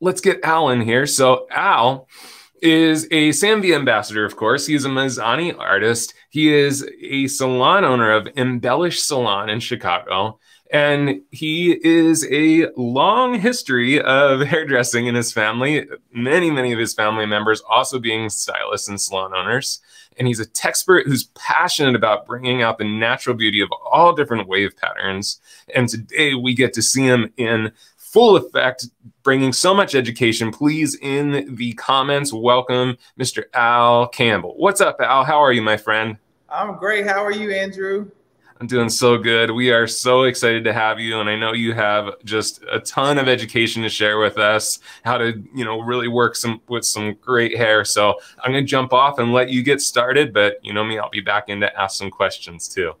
let's get Al in here. So Al is a Sam Villa ambassador, of course. He's a Mizani artist. He is a salon owner of Embellish Salon in Chicago. And he is a long history of hairdressing in his family, many, many of his family members also being stylists and salon owners. And he's a texpert who's passionate about bringing out the natural beauty of all different wave patterns. And today we get to see him in full effect, bringing so much education. Please, in the comments, welcome Mr. Al Campbell. What's up, Al? How are you, my friend? I'm great. How are you, Andrew? I'm doing so good. We are so excited to have you, and I know you have just a ton of education to share with us. How to, you know, really work some with some great hair. So I'm going to jump off and let you get started. But you know me, I'll be back in to ask some questions too.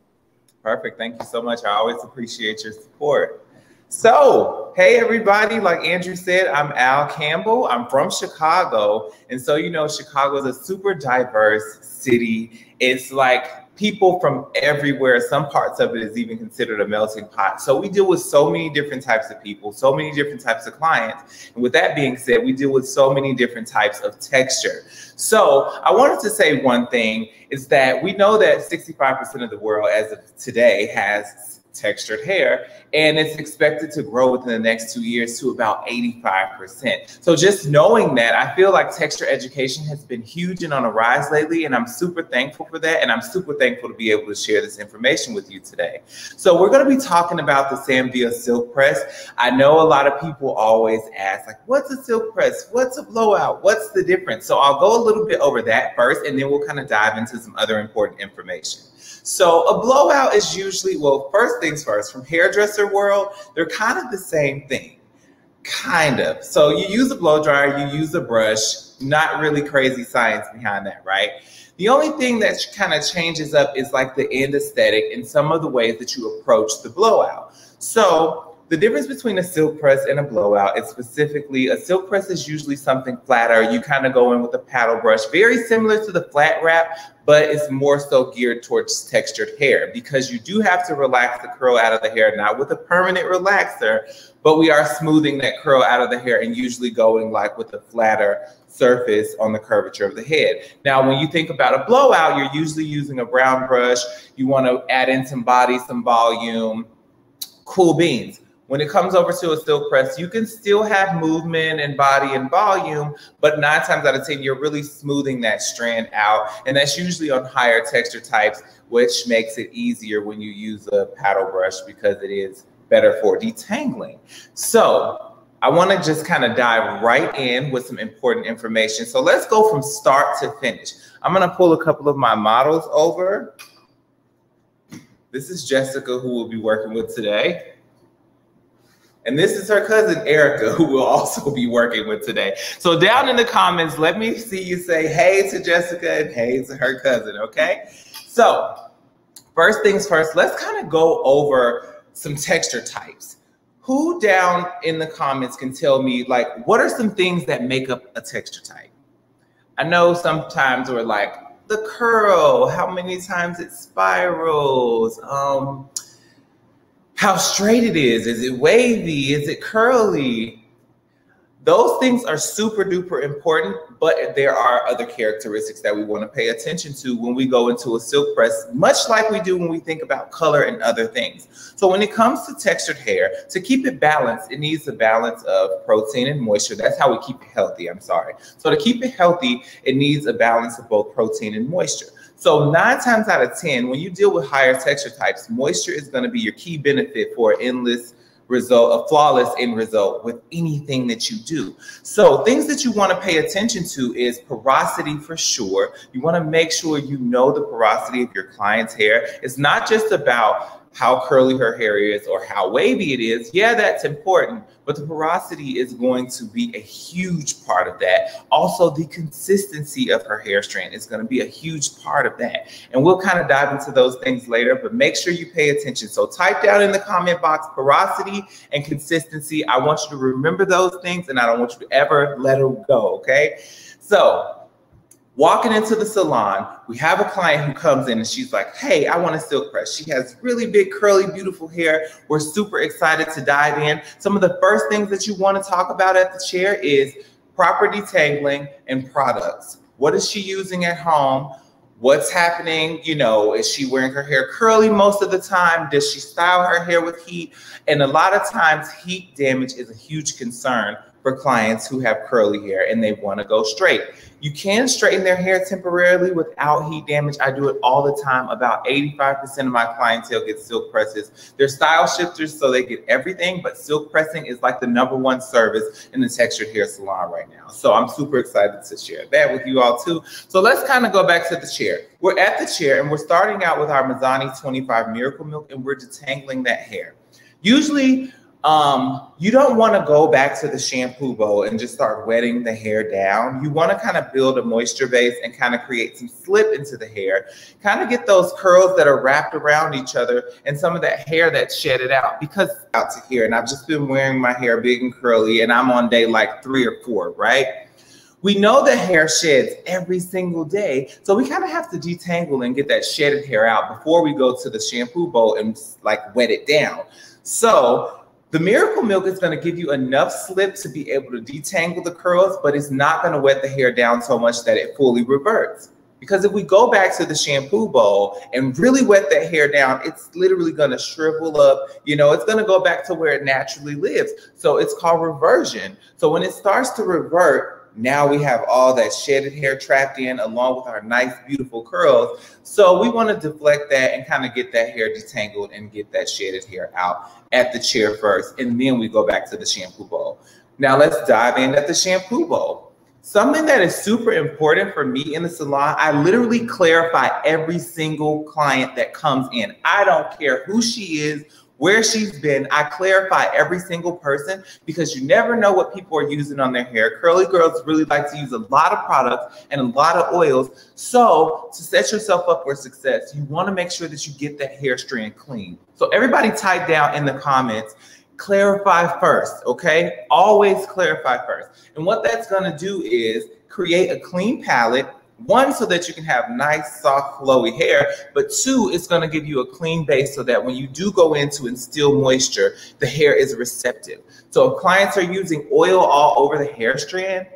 Perfect. Thank you so much. I always appreciate your support. So, hey everybody, like Andrew said, I'm Al Campbell. I'm from Chicago. And so, you know, Chicago is a super diverse city. It's like people from everywhere. Some parts of it is even considered a melting pot. So we deal with so many different types of people, so many different types of clients. And with that being said, we deal with so many different types of texture. So I wanted to say one thing is that we know that 65% of the world as of today has textured hair, and it's expected to grow within the next two years to about 85%. So just knowing that, I feel like texture education has been huge and on a rise lately, and I'm super thankful for that, and I'm super thankful to be able to share this information with you today. So we're gonna be talking about the Sam Villa Silk Press. I know a lot of people always ask, like, what's a silk press? What's a blowout? What's the difference? So I'll go a little bit over that first, and then we'll kind of dive into some other important information. So a blowout is usually, well, first things first, from hairdresser world, they're kind of the same thing. Kind of. So you use a blow dryer, you use a brush, not really crazy science behind that, right? The only thing that kind of changes up is like the end aesthetic and some of the ways that you approach the blowout. So the difference between a silk press and a blowout is specifically a silk press is usually something flatter. You kind of go in with a paddle brush, very similar to the flat wrap, but it's more so geared towards textured hair because you do have to relax the curl out of the hair, not with a permanent relaxer, but we are smoothing that curl out of the hair and usually going like with a flatter surface on the curvature of the head. Now, when you think about a blowout, you're usually using a brown brush. You want to add in some body, some volume, cool beans. When it comes over to a silk press, you can still have movement and body and volume, but nine times out of 10, you're really smoothing that strand out. And that's usually on higher texture types, which makes it easier when you use a paddle brush because it is better for detangling. So I want to just kind of dive right in with some important information. So let's go from start to finish. I'm going to pull a couple of my models over. This is Jessica, who we'll be working with today. And this is her cousin, Erica, who we'll also be working with today. So down in the comments, let me see you say hey to Jessica and hey to her cousin, okay? So first things first, let's kind of go over some texture types. Who down in the comments can tell me, like, what are some things that make up a texture type? I know sometimes we're like, the curl, how many times it spirals, um, how straight it is. Is it wavy? Is it curly? Those things are super duper important, but there are other characteristics that we want to pay attention to when we go into a silk press, much like we do when we think about color and other things. So when it comes to textured hair, to keep it balanced, it needs a balance of protein and moisture. That's how we keep it healthy, I'm sorry. So to keep it healthy, it needs a balance of both protein and moisture. So nine times out of 10, when you deal with higher texture types, moisture is gonna be your key benefit for endless result, a flawless end result with anything that you do. So things that you want to pay attention to is porosity for sure. You want to make sure you know the porosity of your client's hair. It's not just about how curly her hair is or how wavy it is, yeah, that's important, but the porosity is going to be a huge part of that. Also, the consistency of her hair strand is going to be a huge part of that. And we'll kind of dive into those things later, but make sure you pay attention. So type down in the comment box porosity and consistency. I want you to remember those things and I don't want you to ever let them go, okay? So walking into the salon, we have a client who comes in and she's like, Hey, I want a silk press. She has really big, curly, beautiful hair. We're super excited to dive in. Some of the first things that you want to talk about at the chair is proper detangling and products. What is she using at home? What's happening? You know, is she wearing her hair curly most of the time? Does she style her hair with heat? And a lot of times, heat damage is a huge concern for clients who have curly hair and they want to go straight. You can straighten their hair temporarily without heat damage. I do it all the time. About 85% of my clientele get silk presses. They're style shifters, so they get everything, but silk pressing is like the number one service in the textured hair salon right now. So I'm super excited to share that with you all too. So let's kind of go back to the chair. We're at the chair and we're starting out with our Mizani 25 Miracle Milk and we're detangling that hair. Usually um, you don't want to go back to the shampoo bowl and just start wetting the hair down. You want to kind of build a moisture base and kind of create some slip into the hair, kind of get those curls that are wrapped around each other and some of that hair that's shedded out because out to here. And I've just been wearing my hair big and curly and I'm on day like three or four, right? We know the hair sheds every single day. So we kind of have to detangle and get that shedded hair out before we go to the shampoo bowl and like wet it down. So the Miracle Milk is going to give you enough slip to be able to detangle the curls, but it's not going to wet the hair down so much that it fully reverts. Because if we go back to the shampoo bowl and really wet that hair down, it's literally going to shrivel up. You know, it's going to go back to where it naturally lives. So it's called reversion. So when it starts to revert, now we have all that shedded hair trapped in along with our nice, beautiful curls. So we want to deflect that and kind of get that hair detangled and get that shedded hair out at the chair first. And then we go back to the shampoo bowl. Now let's dive in at the shampoo bowl. Something that is super important for me in the salon, I literally clarify every single client that comes in. I don't care who she is, where she's been. I clarify every single person because you never know what people are using on their hair. Curly girls really like to use a lot of products and a lot of oils. So to set yourself up for success, you want to make sure that you get that hair strand clean. So everybody type down in the comments, clarify first, okay? Always clarify first. And what that's going to do is create a clean palette one, so that you can have nice, soft, flowy hair, but two, it's going to give you a clean base so that when you do go in to instill moisture, the hair is receptive. So if clients are using oil all over the hair strand,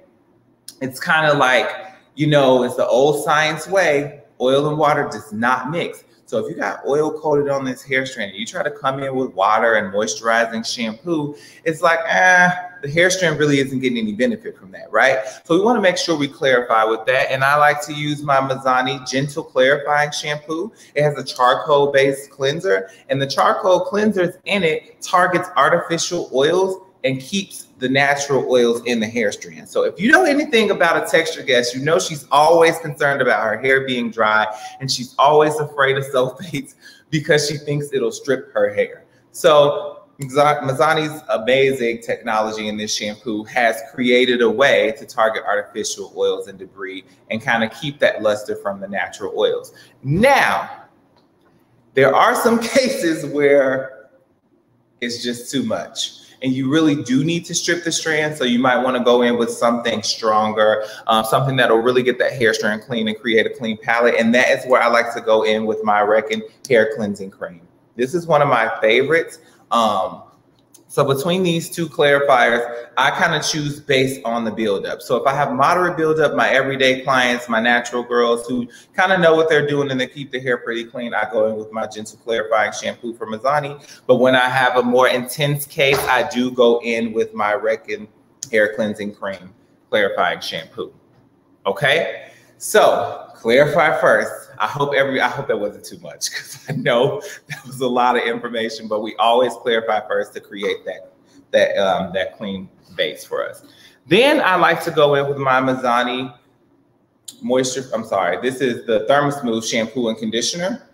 it's kind of like, you know, it's the old science way, oil and water does not mix. So if you got oil coated on this hair strand, and you try to come in with water and moisturizing shampoo, it's like, ah, the hair strand really isn't getting any benefit from that, right? So we want to make sure we clarify with that. And I like to use my Mizani Gentle Clarifying Shampoo. It has a charcoal based cleanser, and the charcoal cleansers in it targets artificial oils and keeps the natural oils in the hair strand. So if you know anything about a texture guest, you know she's always concerned about her hair being dry and she's always afraid of sulfates because she thinks it'll strip her hair. So Mizani's amazing technology in this shampoo has created a way to target artificial oils and debris and kind of keep that luster from the natural oils. Now, there are some cases where it's just too much and you really do need to strip the strand. So you might want to go in with something stronger, um, something that'll really get that hair strand clean and create a clean palette. And that is where I like to go in with my Redken hair cleansing cream. This is one of my favorites. Um, so between these two clarifiers, I kind of choose based on the buildup. So if I have moderate buildup, my everyday clients, my natural girls who kind of know what they're doing and they keep their hair pretty clean, I go in with my gentle clarifying shampoo from Mizani. But when I have a more intense case, I do go in with my Redken hair cleansing cream clarifying shampoo. Okay, so clarify first I hope every I hope that wasn't too much because I know that was a lot of information, but we always clarify first to create that that um, that clean base for us. Then I like to go in with my Mizani moisture. I'm sorry, this is the ThermaSmooth shampoo and conditioner.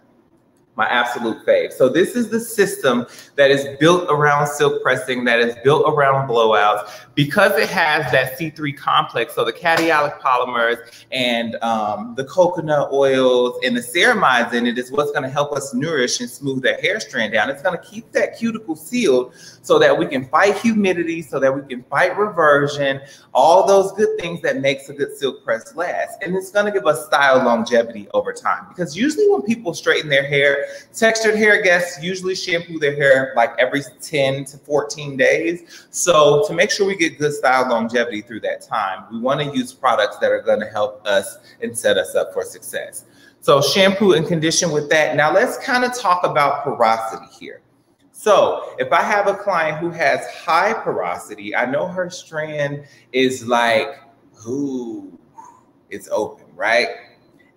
My absolute fave. So this is the system that is built around silk pressing, that is built around blowouts, because it has that C3 complex. So the cationic polymers and um, the coconut oils and the ceramides in it is what's going to help us nourish and smooth that hair strand down. It's going to keep that cuticle sealed so that we can fight humidity, so that we can fight reversion, all those good things that makes a good silk press last. And it's going to give us style longevity over time because usually when people straighten their hair, Textured hair guests usually shampoo their hair like every 10 to 14 days. So to make sure we get good style longevity through that time, we want to use products that are going to help us and set us up for success. So shampoo and condition with that. Now let's kind of talk about porosity here. So if I have a client who has high porosity, I know her strand is like, ooh, it's open, right?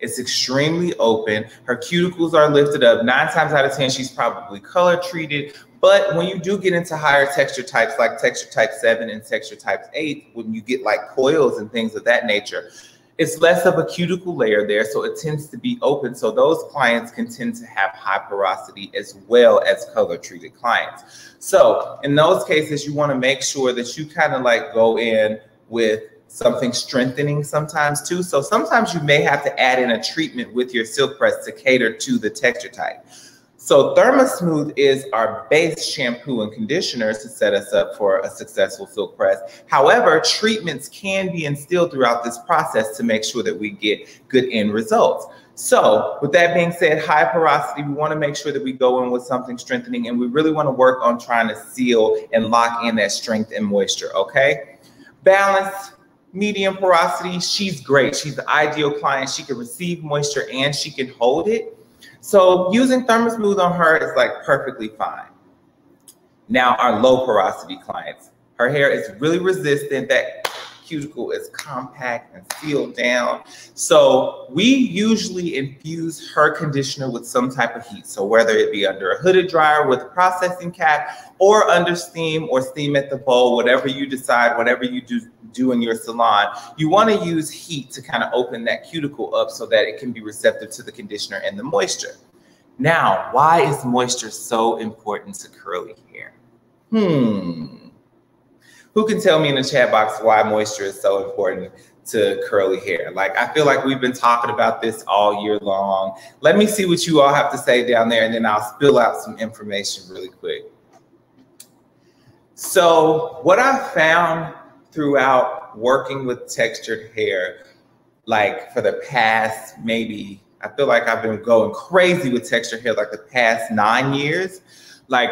It's extremely open. Her cuticles are lifted up. Nine times out of 10, she's probably color treated. But when you do get into higher texture types like texture type 7 and texture type 8, when you get like coils and things of that nature, it's less of a cuticle layer there, so it tends to be open. So those clients can tend to have high porosity as well as color treated clients. So in those cases, you want to make sure that you kind of like go in with something strengthening sometimes too. So sometimes you may have to add in a treatment with your silk press to cater to the texture type. So ThermaSmooth is our base shampoo and conditioner to set us up for a successful silk press. However, treatments can be instilled throughout this process to make sure that we get good end results. So with that being said, high porosity, we wanna make sure that we go in with something strengthening and we really wanna work on trying to seal and lock in that strength and moisture, okay? Balance, medium porosity, she's great. She's the ideal client. She can receive moisture and she can hold it. So using ThermaSmooth on her is like perfectly fine. Now our low porosity clients, her hair is really resistant. That cuticle is compact and sealed down. So we usually infuse her conditioner with some type of heat. So whether it be under a hooded dryer with a processing cap or under steam or steam at the bowl, whatever you decide, whatever you do, do in your salon, you want to use heat to kind of open that cuticle up so that it can be receptive to the conditioner and the moisture. Now, why is moisture so important to curly hair? Hmm. Who can tell me in the chat box why moisture is so important to curly hair? Like, I feel like we've been talking about this all year long. Let me see what you all have to say down there, and then I'll spill out some information really quick. So, what I found throughout working with textured hair, like for the past maybe, I feel like I've been going crazy with textured hair like the past nine years, like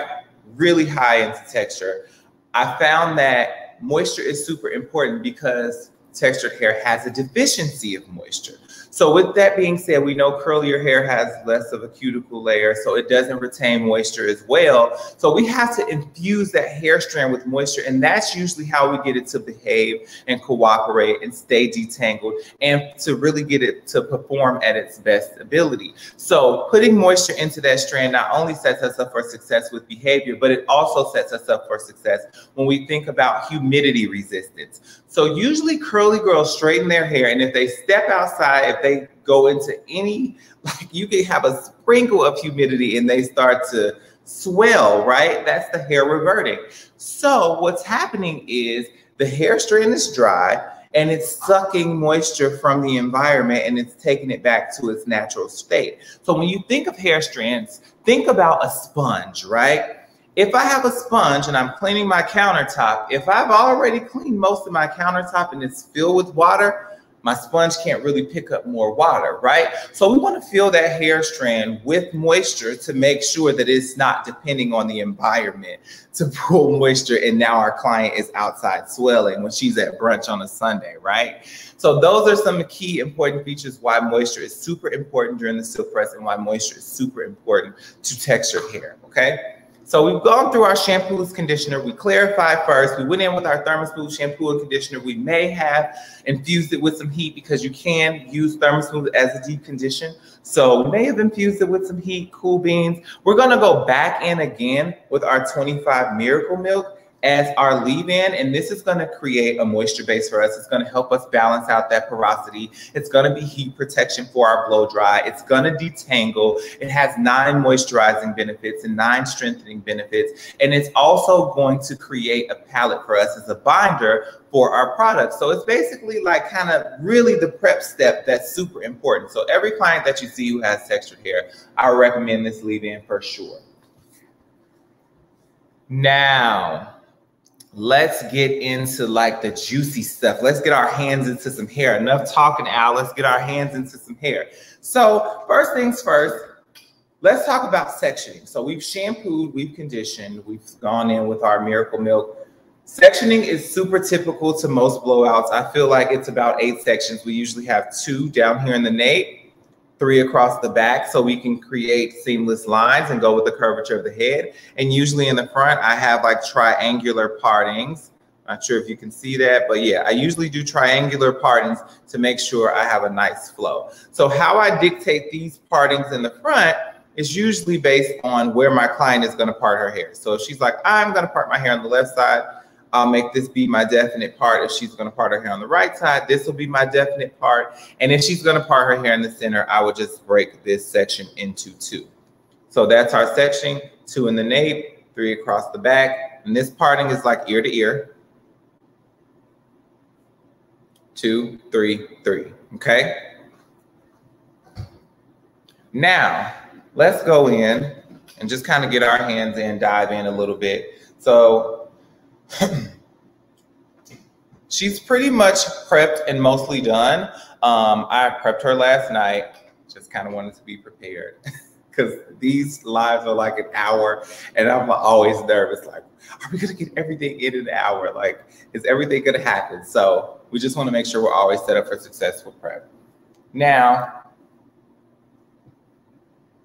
really high into texture. I found that moisture is super important because textured hair has a deficiency of moisture. So with that being said, we know curlier hair has less of a cuticle layer, so it doesn't retain moisture as well. So we have to infuse that hair strand with moisture, and that's usually how we get it to behave and cooperate and stay detangled and to really get it to perform at its best ability. So putting moisture into that strand not only sets us up for success with behavior, but it also sets us up for success when we think about humidity resistance. So usually curly girls straighten their hair, and if they step outside, if they go into any, like you can have a sprinkle of humidity and they start to swell, right? That's the hair reverting. So what's happening is the hair strand is dry and it's sucking moisture from the environment and it's taking it back to its natural state. So when you think of hair strands, think about a sponge, right? If I have a sponge and I'm cleaning my countertop, if I've already cleaned most of my countertop and it's filled with water, my sponge can't really pick up more water, right? So we want to fill that hair strand with moisture to make sure that it's not depending on the environment to pull moisture. And now our client is outside swelling when she's at brunch on a Sunday, right? So those are some key important features why moisture is super important during the silk press and why moisture is super important to texture hair, okay? So we've gone through our shampoos, conditioner. We clarified first. We went in with our ThermaSmooth shampoo and conditioner. We may have infused it with some heat because you can use ThermaSmooth as a deep condition. So we may have infused it with some heat, cool beans. We're gonna go back in again with our 25 Miracle Milk as our leave-in, and this is gonna create a moisture base for us. It's gonna help us balance out that porosity. It's gonna be heat protection for our blow dry. It's gonna detangle. It has nine moisturizing benefits and nine strengthening benefits. And it's also going to create a palette for us as a binder for our products. So it's basically like kind of really the prep step that's super important. So every client that you see who has textured hair, I recommend this leave-in for sure. Now, let's get into like the juicy stuff. Let's get our hands into some hair. Enough talking, Al. Let's get our hands into some hair. So first things first, let's talk about sectioning. So we've shampooed, we've conditioned, we've gone in with our Miracle Milk. Sectioning is super typical to most blowouts. I feel like it's about eight sections. We usually have two down here in the nape three across the back so we can create seamless lines and go with the curvature of the head. And usually in the front, I have like triangular partings. Not sure if you can see that, but yeah, I usually do triangular partings to make sure I have a nice flow. So how I dictate these partings in the front is usually based on where my client is gonna part her hair. So if she's like, I'm gonna part my hair on the left side, I'll make this be my definite part. If she's going to part her hair on the right side, this will be my definite part. And if she's going to part her hair in the center, I will just break this section into two. So that's our section, two in the nape, three across the back. And this parting is like ear to ear. Two, three, three, okay? Now, let's go in and just kind of get our hands in, dive in a little bit. So she's pretty much prepped and mostly done. Um, I prepped her last night, just kind of wanted to be prepared because these lives are like an hour and I'm always nervous like, are we going to get everything in an hour? Like, is everything going to happen? So we just want to make sure we're always set up for successful prep. Now,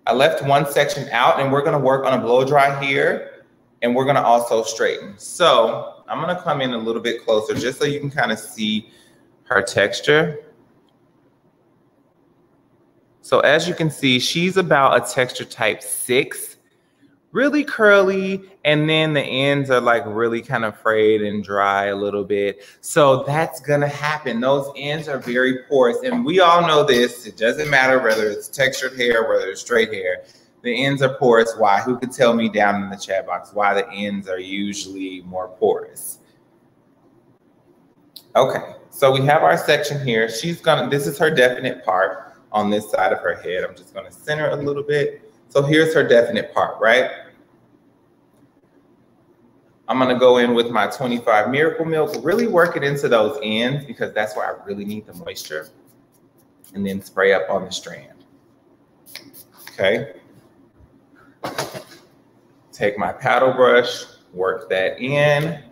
I left one section out and we're going to work on a blow dry here and we're gonna also straighten. So I'm gonna come in a little bit closer just so you can kind of see her texture. So as you can see, she's about a texture type six, really curly, and then the ends are like really kind of frayed and dry a little bit. So that's gonna happen. Those ends are very porous, and we all know this. It doesn't matter whether it's textured hair, whether it's straight hair the ends are porous. Why? Who could tell me down in the chat box why the ends are usually more porous? Okay, so we have our section here. She's gonna, this is her definite part on this side of her head. I'm just gonna center a little bit. So here's her definite part, right? I'm gonna go in with my 25 Miracle Milk, really work it into those ends because that's where I really need the moisture. And then spray up on the strand. Okay. Take my paddle brush, work that in.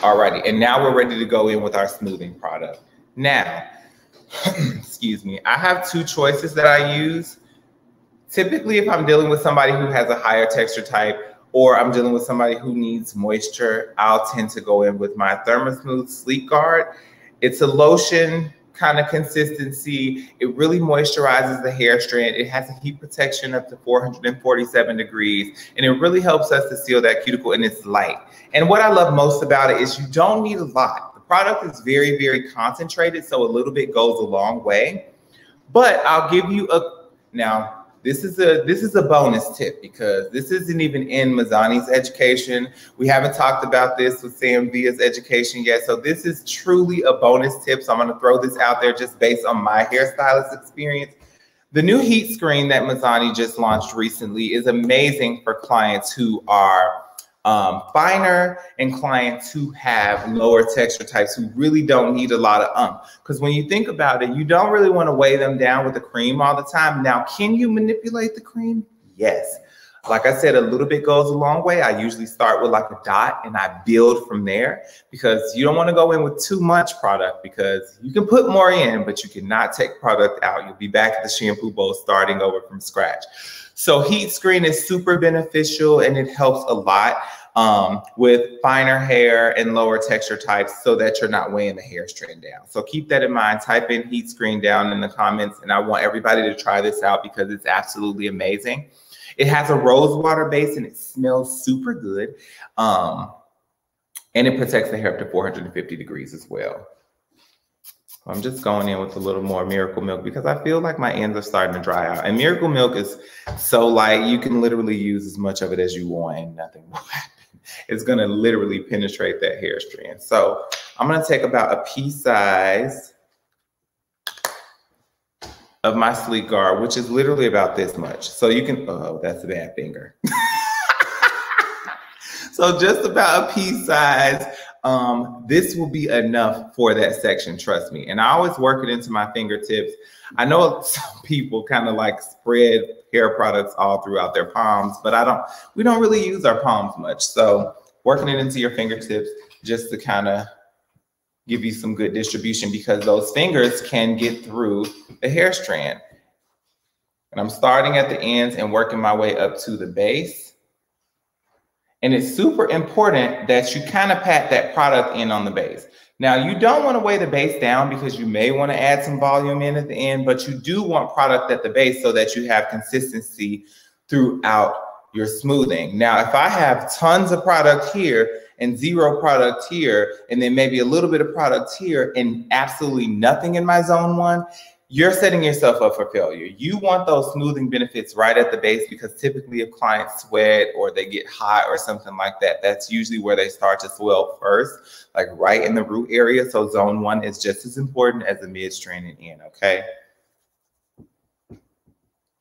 Alrighty, and now we're ready to go in with our smoothing product. Now, excuse me, I have two choices that I use. Typically, if I'm dealing with somebody who has a higher texture type, or I'm dealing with somebody who needs moisture, I'll tend to go in with my ThermaSmooth Sleek Guard. It's a lotion kind of consistency. It really moisturizes the hair strand. It has a heat protection up to 447 degrees, and it really helps us to seal that cuticle and it's light. And what I love most about it is you don't need a lot. The product is very, very concentrated, so a little bit goes a long way. But I'll give you a, now this is a this is a bonus tip because this isn't even in Mizani's education. We haven't talked about this with Sam Villa's education yet. So this is truly a bonus tip. So I'm going to throw this out there just based on my hairstylist experience. The new heat screen that Mizani just launched recently is amazing for clients who are um, finer and clients who have lower texture types who really don't need a lot of um. Because when you think about it, you don't really want to weigh them down with the cream all the time. Now, can you manipulate the cream? Yes. Like I said, a little bit goes a long way. I usually start with like a dot and I build from there because you don't want to go in with too much product because you can put more in, but you cannot take product out. You'll be back at the shampoo bowl starting over from scratch. So heat screen is super beneficial and it helps a lot um, with finer hair and lower texture types so that you're not weighing the hair strand down. So keep that in mind. Type in heat screen down in the comments and I want everybody to try this out because it's absolutely amazing. It has a rose water base and it smells super good. Um, and it protects the hair up to 450 degrees as well. I'm just going in with a little more Miracle Milk because I feel like my ends are starting to dry out. And Miracle Milk is so light, you can literally use as much of it as you want and nothing will happen. It's gonna literally penetrate that hair strand. So I'm gonna take about a pea size of my sleek guard, which is literally about this much. So you can, oh, that's a bad finger. so just about a pea size. Um, this will be enough for that section, trust me. And I always work it into my fingertips. I know some people kind of like spread hair products all throughout their palms, but I don't, we don't really use our palms much. So working it into your fingertips just to kind of give you some good distribution because those fingers can get through the hair strand. And I'm starting at the ends and working my way up to the base. And it's super important that you kind of pat that product in on the base. Now, you don't want to weigh the base down because you may want to add some volume in at the end, but you do want product at the base so that you have consistency throughout your smoothing. Now, if I have tons of product here and zero product here, and then maybe a little bit of product here and absolutely nothing in my zone one, you're setting yourself up for failure. You want those smoothing benefits right at the base because typically if clients sweat or they get hot or something like that, that's usually where they start to swell first, like right in the root area. So zone one is just as important as the mid strand and in, okay?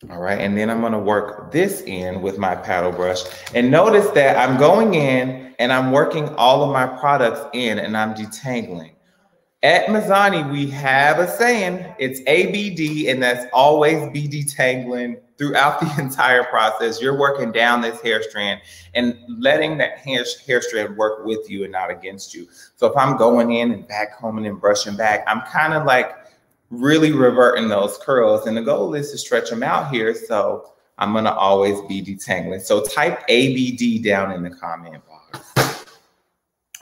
All right, and then I'm gonna work this in with my paddle brush. And notice that I'm going in and I'm working all of my products in and I'm detangling. At Mizani, we have a saying, it's ABD, and that's always be detangling throughout the entire process. You're working down this hair strand and letting that hair, hair strand work with you and not against you. So if I'm going in and back combing and brushing back, I'm kind of like really reverting those curls. And the goal is to stretch them out here. So I'm gonna always be detangling. So type ABD down in the comment box.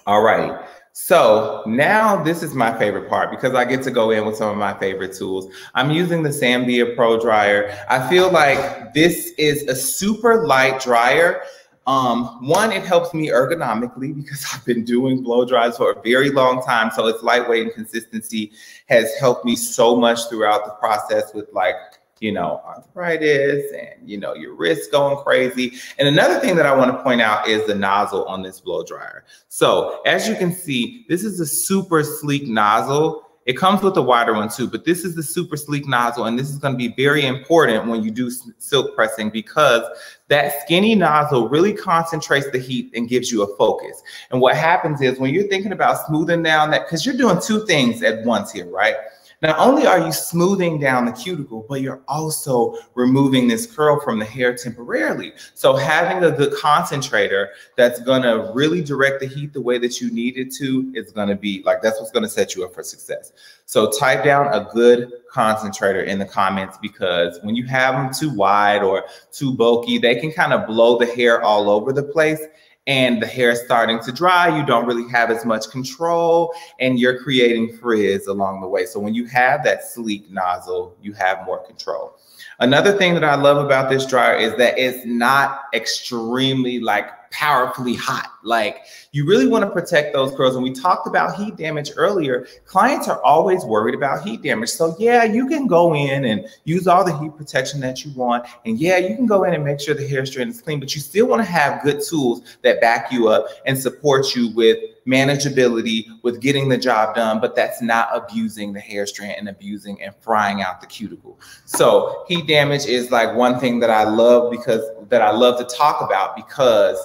All right. So now this is my favorite part because I get to go in with some of my favorite tools. I'm using the Sam Villa Pro Dryer. I feel like this is a super light dryer. Um, one, it helps me ergonomically because I've been doing blow dries for a very long time. So its lightweight and consistency has helped me so much throughout the process with like you know, arthritis and, you know, your wrist going crazy. And another thing that I want to point out is the nozzle on this blow dryer. So as you can see, this is a super sleek nozzle. It comes with a wider one too, but this is the super sleek nozzle. And this is going to be very important when you do silk pressing because that skinny nozzle really concentrates the heat and gives you a focus. And what happens is when you're thinking about smoothing down that, because you're doing two things at once here, right? Not only are you smoothing down the cuticle, but you're also removing this curl from the hair temporarily. So having a good concentrator that's gonna really direct the heat the way that you need it to is gonna be like, that's what's gonna set you up for success. So type down a good concentrator in the comments because when you have them too wide or too bulky, they can kind of blow the hair all over the place and the hair is starting to dry, you don't really have as much control and you're creating frizz along the way. So when you have that sleek nozzle, you have more control. Another thing that I love about this dryer is that it's not extremely like powerfully hot. Like you really want to protect those curls. And we talked about heat damage earlier. Clients are always worried about heat damage. So yeah, you can go in and use all the heat protection that you want. And yeah, you can go in and make sure the hair strand is clean, but you still want to have good tools that back you up and support you with manageability with getting the job done, but that's not abusing the hair strand and abusing and frying out the cuticle. So heat damage is like one thing that I love because that I love to talk about because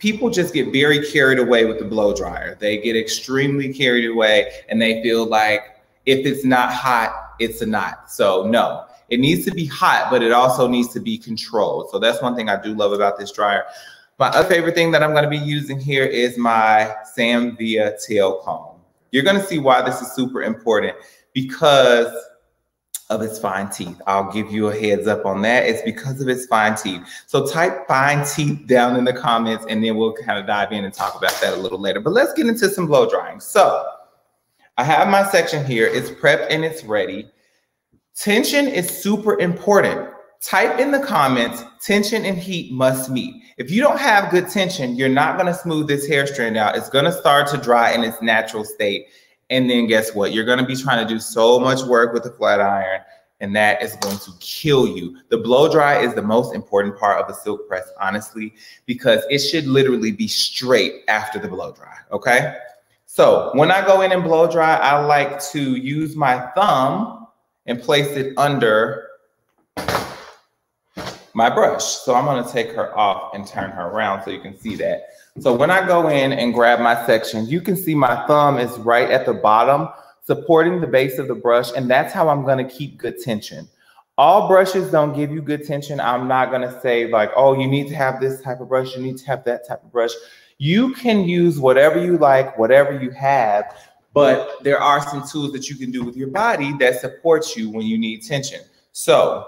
people just get very carried away with the blow dryer. They get extremely carried away and they feel like if it's not hot, it's a knot. So no, it needs to be hot, but it also needs to be controlled. So that's one thing I do love about this dryer. My other favorite thing that I'm gonna be using here is my Sam Villa tail comb. You're gonna see why this is super important because of its fine teeth. I'll give you a heads up on that. It's because of its fine teeth. So type fine teeth down in the comments and then we'll kind of dive in and talk about that a little later. But let's get into some blow drying. So I have my section here. It's prepped and it's ready. Tension is super important. type in the comments, tension and heat must meet. If you don't have good tension, you're not gonna smooth this hair strand out. It's gonna start to dry in its natural state. And then guess what? You're gonna be trying to do so much work with the flat iron and that is going to kill you. The blow dry is the most important part of a silk press, honestly, because it should literally be straight after the blow dry, okay? So when I go in and blow dry, I like to use my thumb and place it under my brush. So I'm gonna take her off and turn her around so you can see that. So when I go in and grab my section, you can see my thumb is right at the bottom supporting the base of the brush, and that's how I'm gonna keep good tension. All brushes don't give you good tension. I'm not gonna say like, oh, you need to have this type of brush, you need to have that type of brush. You can use whatever you like, whatever you have, but there are some tools that you can do with your body that supports you when you need tension. So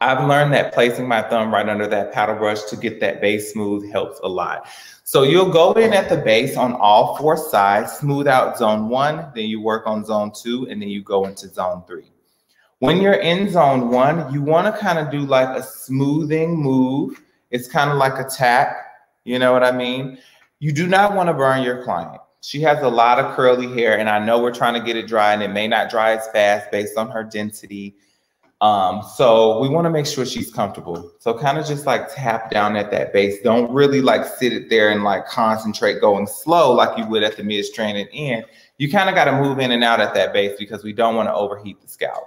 I've learned that placing my thumb right under that paddle brush to get that base smooth helps a lot. So you'll go in at the base on all four sides, smooth out zone one, then you work on zone two, and then you go into zone three. When you're in zone one, you want to kind of do like a smoothing move. It's kind of like a tap, you know what I mean? You do not want to burn your client. She has a lot of curly hair, and I know we're trying to get it dry, and it may not dry as fast based on her density um, so we want to make sure she's comfortable. So kind of just like tap down at that base. Don't really like sit it there and like concentrate going slow like you would at the mid strand and end. You kind of got to move in and out at that base because we don't want to overheat the scalp.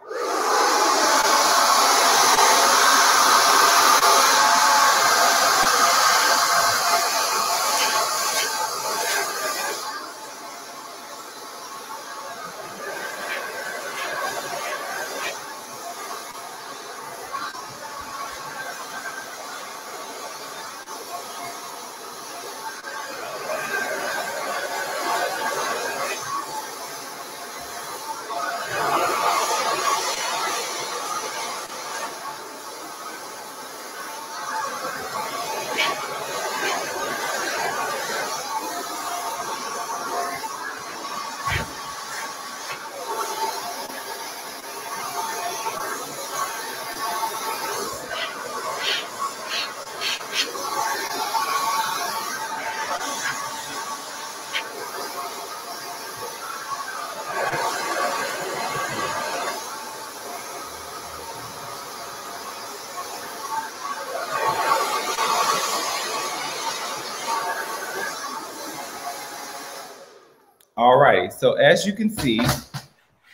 So as you can see,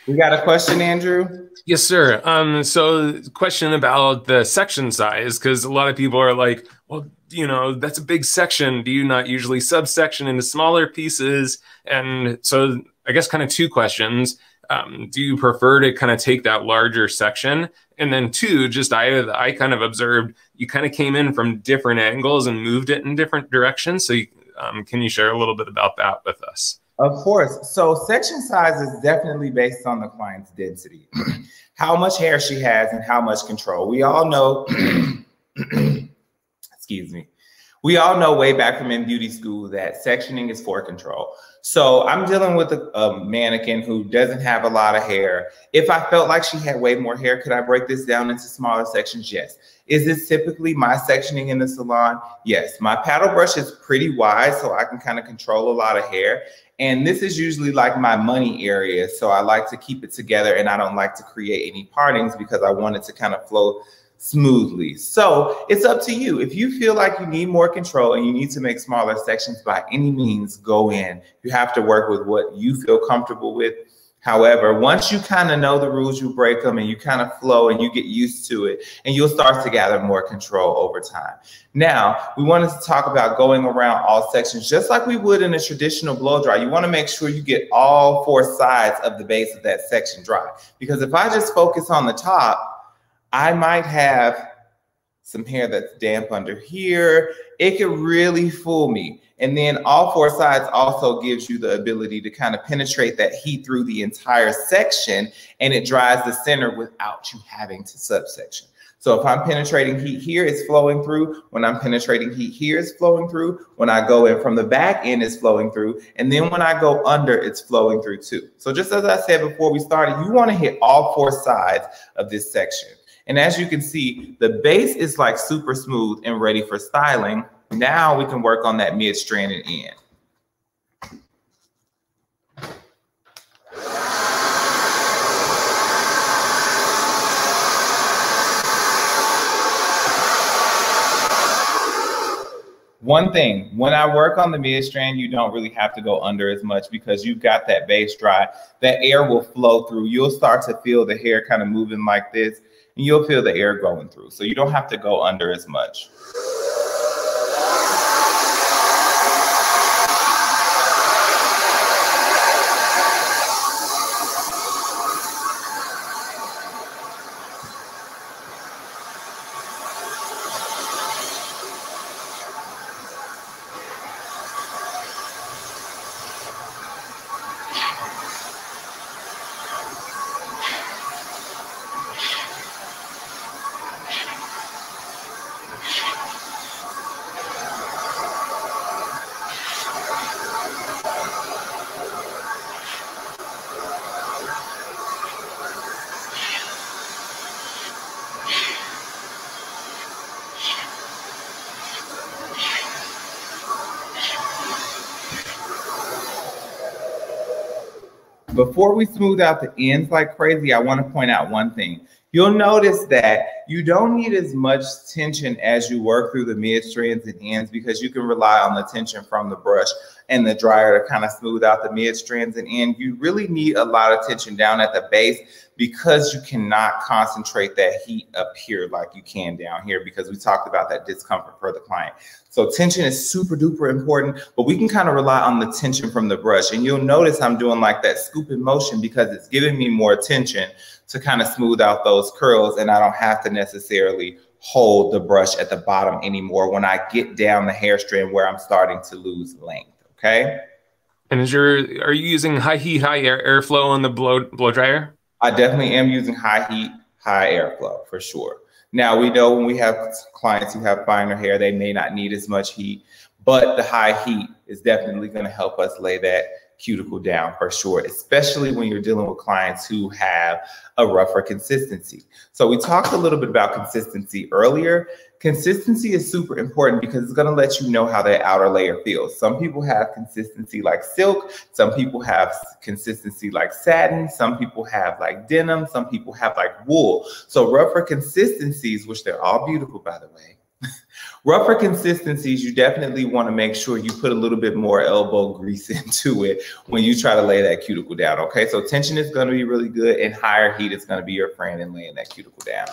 we got a question, Andrew. Yes, sir. Um, so question about the section size, because a lot of people are like, well, you know, that's a big section. Do you not usually subsection into smaller pieces? And so I guess kind of two questions. Um, do you prefer to kind of take that larger section? And then two, just I I kind of observed you kind of came in from different angles and moved it in different directions. So you, um, can you share a little bit about that with us? Of course. So section size is definitely based on the client's density, how much hair she has and how much control. We all know, excuse me, we all know way back from in beauty school that sectioning is for control. So I'm dealing with a, a, mannequin who doesn't have a lot of hair. If I felt like she had way more hair, could I break this down into smaller sections? Yes. Is this typically my sectioning in the salon? Yes. My paddle brush is pretty wide, so I can kind of control a lot of hair. And this is usually like my money area. So I like to keep it together and I don't like to create any partings because I want it to kind of flow smoothly. So it's up to you. If you feel like you need more control and you need to make smaller sections by any means, go in. You have to work with what you feel comfortable with. However, once you kind of know the rules, you break them and you kind of flow and you get used to it and you'll start to gather more control over time. Now, we wanted to talk about going around all sections just like we would in a traditional blow dry. You want to make sure you get all four sides of the base of that section dry. Because if I just focus on the top, I might have some hair that's damp under here. It could really fool me. And then all four sides also gives you the ability to kind of penetrate that heat through the entire section and it dries the center without you having to subsection. So if I'm penetrating heat here, it's flowing through. When I'm penetrating heat here, it's flowing through. When I go in from the back end, it's flowing through. And then when I go under, it's flowing through too. So just as I said before we started, you wanna hit all four sides of this section. And as you can see, the base is like super smooth and ready for styling. Now we can work on that mid-stranded end. One thing, when I work on the mid strand, you don't really have to go under as much because you've got that base dry. That air will flow through. You'll start to feel the hair kind of moving like this, and you'll feel the air going through. So you don't have to go under as much. Before we smooth out the ends like crazy, I want to point out one thing. You'll notice that you don't need as much tension as you work through the mid strands and ends because you can rely on the tension from the brush and the dryer to kind of smooth out the mid strands and end. You really need a lot of tension down at the base because you cannot concentrate that heat up here like you can down here because we talked about that discomfort for the client. So tension is super duper important, but we can kind of rely on the tension from the brush. And you'll notice I'm doing like that scooping motion because it's giving me more tension to kind of smooth out those curls and I don't have to necessarily hold the brush at the bottom anymore when I get down the hair strand where I'm starting to lose length, okay? And is your, are you using high heat, high air airflow on the blow, blow dryer? I definitely am using high heat, high airflow for sure. Now we know when we have clients who have finer hair, they may not need as much heat, but the high heat is definitely going to help us lay that cuticle down for sure, especially when you're dealing with clients who have a rougher consistency. So we talked a little bit about consistency earlier. Consistency is super important because it's going to let you know how that outer layer feels. Some people have consistency like silk. Some people have consistency like satin. Some people have like denim. Some people have like wool. So rougher consistencies, which they're all beautiful, by the way, rougher consistencies, you definitely want to make sure you put a little bit more elbow grease into it when you try to lay that cuticle down. Okay, so tension is going to be really good, and higher heat is going to be your friend in laying that cuticle down.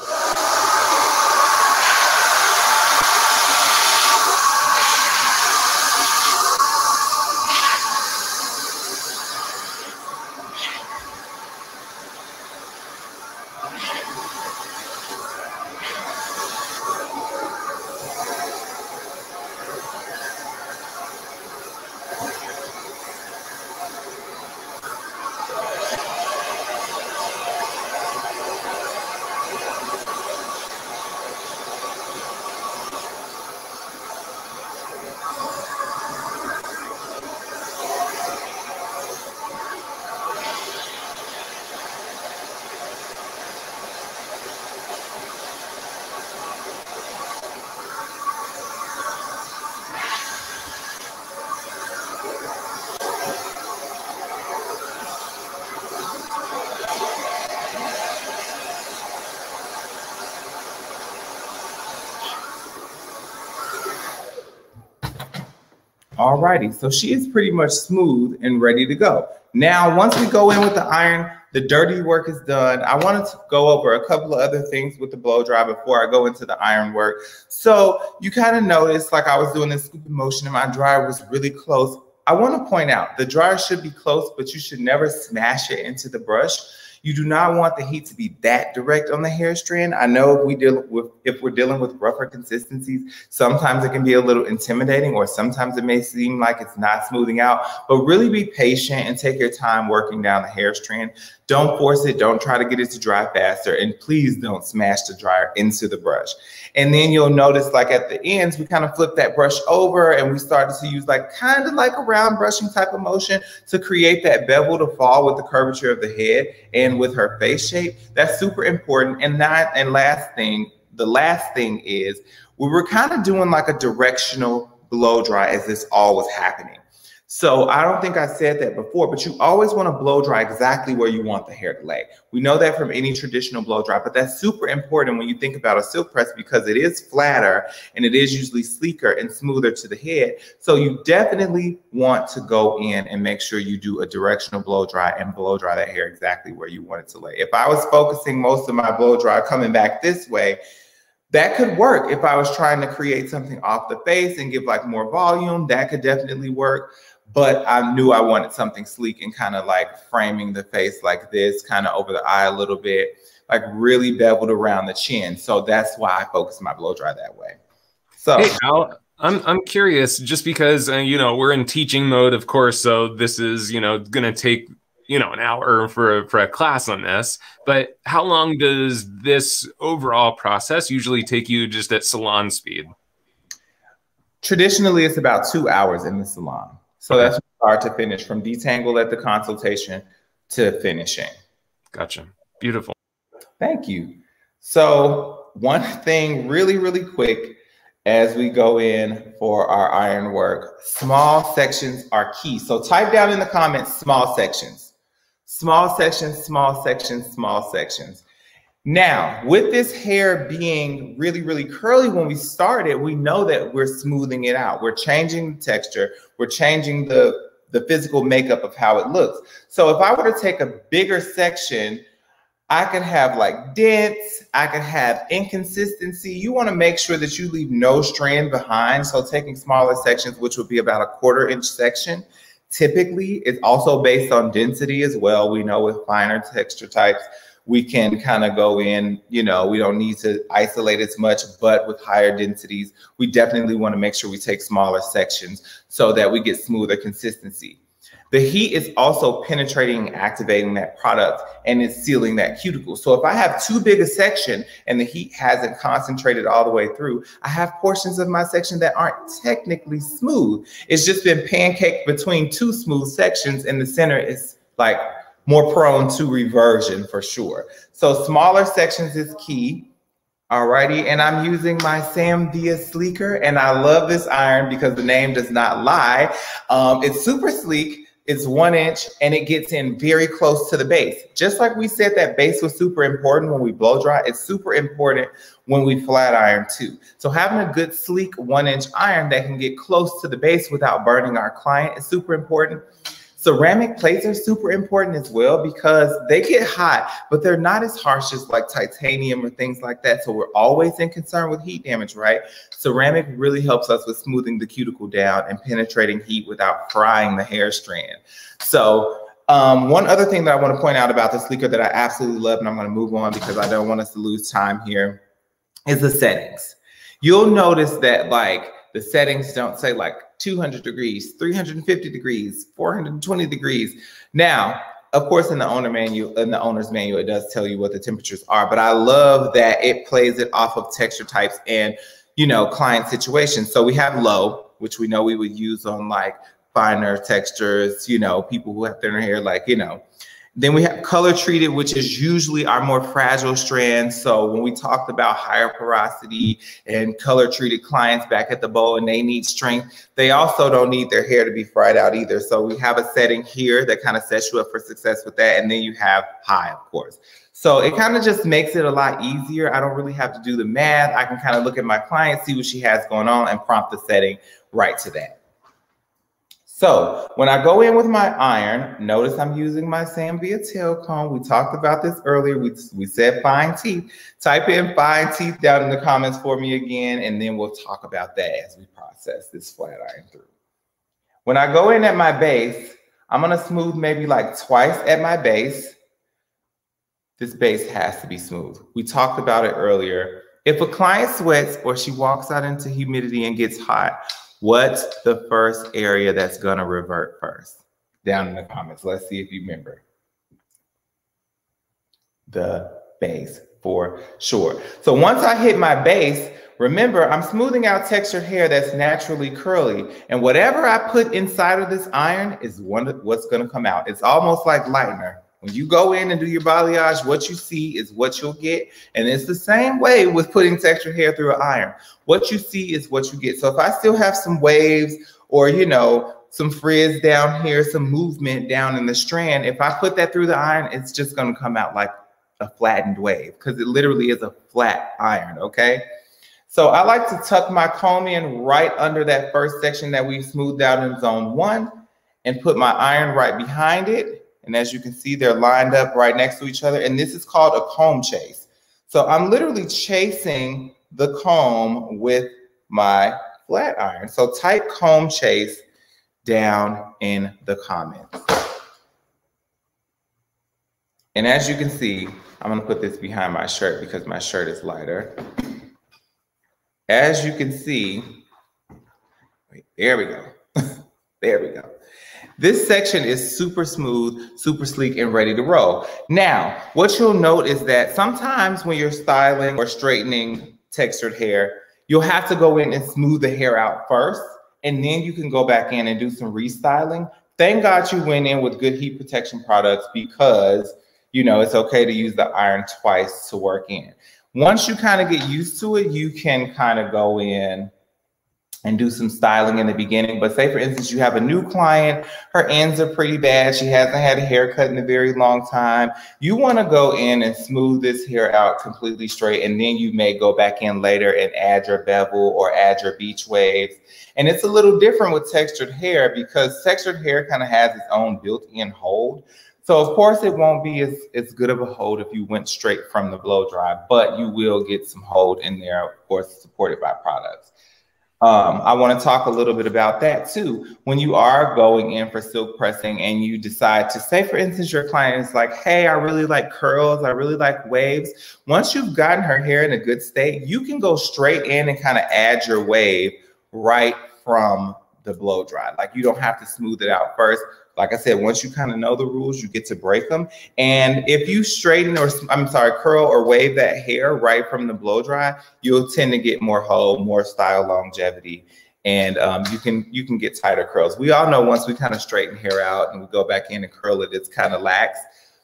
Alrighty, so she is pretty much smooth and ready to go. Now, once we go in with the iron, the dirty work is done. I wanted to go over a couple of other things with the blow dry before I go into the iron work. So you kind of notice like I was doing this scooping motion and my dryer was really close. I want to point out the dryer should be close, but you should never smash it into the brush you do not want the heat to be that direct on the hair strand. I know if we deal with if we're dealing with rougher consistencies, sometimes it can be a little intimidating, or sometimes it may seem like it's not smoothing out. But really be patient and take your time working down the hair strand. Don't force it. Don't try to get it to dry faster. And please don't smash the dryer into the brush. And then you'll notice like at the ends, we kind of flip that brush over and we started to use like kind of like a round brushing type of motion to create that bevel to fall with the curvature of the head and with her face shape. That's super important. And that, and last thing, the last thing is we were kind of doing like a directional blow dry as this all was happening. So I don't think I said that before, but you always want to blow dry exactly where you want the hair to lay. We know that from any traditional blow dry, but that's super important when you think about a silk press because it is flatter and it is usually sleeker and smoother to the head. So you definitely want to go in and make sure you do a directional blow dry and blow dry that hair exactly where you want it to lay. If I was focusing most of my blow dry coming back this way, that could work if I was trying to create something off the face and give like more volume. That could definitely work but I knew I wanted something sleek and kind of like framing the face like this, kind of over the eye a little bit, like really beveled around the chin. So that's why I focus my blow dry that way. So hey, Al, I'm I'm curious, just because uh, you know we're in teaching mode, of course. So this is you know going to take you know an hour for for a class on this. But how long does this overall process usually take you just at salon speed? Traditionally, it's about two hours in the salon. So okay. that's start to finish from detangle at the consultation to finishing. Gotcha. Beautiful. Thank you. So one thing really, really quick as we go in for our iron work, small sections are key. So type down in the comments, small sections, small sections, small sections, small sections. Now, with this hair being really, really curly when we started, we know that we're smoothing it out. We're changing the texture. We're changing the, the physical makeup of how it looks. So if I were to take a bigger section, I could have like dents, I could have inconsistency. You want to make sure that you leave no strand behind. So taking smaller sections, which would be about a quarter inch section, typically it's also based on density as well. We know with finer texture types, we can kind of go in, you know, we don't need to isolate as much, but with higher densities, we definitely want to make sure we take smaller sections so that we get smoother consistency. The heat is also penetrating and activating that product and it's sealing that cuticle. So if I have too big a section and the heat hasn't concentrated all the way through, I have portions of my section that aren't technically smooth. It's just been pancaked between two smooth sections and the center is like more prone to reversion for sure. So smaller sections is key. Alrighty, and I'm using my Sam Villa Sleeker, and I love this iron because the name does not lie. Um, it's super sleek. It's one inch and it gets in very close to the base. Just like we said that base was super important when we blow dry, it's super important when we flat iron too. So having a good sleek one inch iron that can get close to the base without burning our client is super important. Ceramic plates are super important as well because they get hot, but they're not as harsh as like titanium or things like that. So we're always in concern with heat damage, right? Ceramic really helps us with smoothing the cuticle down and penetrating heat without frying the hair strand. So um, one other thing that I want to point out about the sleeker that I absolutely love, and I'm going to move on because I don't want us to lose time here, is the settings. You'll notice that like the settings don't say like 200 degrees, 350 degrees, 420 degrees. Now, of course, in the owner manual, in the owner's manual, it does tell you what the temperatures are, but I love that it plays it off of texture types and, you know, client situations. So we have low, which we know we would use on like finer textures, you know, people who have thinner hair, like, you know, then we have color treated, which is usually our more fragile strands. So when we talked about higher porosity and color treated clients back at the bowl and they need strength, they also don't need their hair to be fried out either. So we have a setting here that kind of sets you up for success with that. And then you have high, of course. So it kind of just makes it a lot easier. I don't really have to do the math. I can kind of look at my client, see what she has going on and prompt the setting right to that. So when I go in with my iron, notice I'm using my Villa tail comb. We talked about this earlier. We, we said fine teeth. Type in fine teeth down in the comments for me again, and then we'll talk about that as we process this flat iron through. When I go in at my base, I'm gonna smooth maybe like twice at my base. This base has to be smooth. We talked about it earlier. If a client sweats or she walks out into humidity and gets hot, What's the first area that's going to revert first? Down in the comments. Let's see if you remember. The base for sure. So once I hit my base, remember I'm smoothing out textured hair that's naturally curly. And whatever I put inside of this iron is one what's going to come out. It's almost like lightener When you go in and do your balayage, what you see is what you'll get. And it's the same way with putting textured hair through an iron. What you see is what you get. So if I still have some waves or, you know, some frizz down here, some movement down in the strand, if I put that through the iron, it's just going to come out like a flattened wave because it literally is a flat iron, okay? So I like to tuck my comb in right under that first section that we smoothed out in zone one and put my iron right behind it. And as you can see, they're lined up right next to each other. And this is called a comb chase. So I'm literally chasing the comb with my flat iron. So type comb chase down in the comments. And as you can see, I'm gonna put this behind my shirt because my shirt is lighter. As you can see, there we go. there we go. This section is super smooth, super sleek, and ready to roll. Now, what you'll note is that sometimes when you're styling or straightening textured hair, you'll have to go in and smooth the hair out first, and then you can go back in and do some restyling. Thank God you went in with good heat protection products because you know it's okay to use the iron twice to work in. Once you kind of get used to it, you can kind of go in and do some styling in the beginning. But say, for instance, you have a new client, her ends are pretty bad. She hasn't had a haircut in a very long time. You want to go in and smooth this hair out completely straight. And then you may go back in later and add your bevel or add your beach waves. And it's a little different with textured hair because textured hair kind of has its own built in hold. So of course it won't be as, as good of a hold if you went straight from the blow dry, but you will get some hold in there, of course, supported by products. Um, I want to talk a little bit about that too. When you are going in for silk pressing and you decide to say, for instance, your client is like, hey, I really like curls, I really like waves. Once you've gotten her hair in a good state, you can go straight in and kind of add your wave right from the blow dry. Like you don't have to smooth it out first. Like I said, once you kind of know the rules, you get to break them. And if you straighten or I'm sorry, curl or wave that hair right from the blow dry, you'll tend to get more hold, more style longevity. And um, you can you can get tighter curls. We all know once we kind of straighten hair out and we go back in and curl it, it's kind of lax.